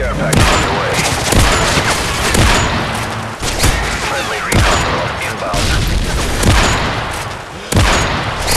care package.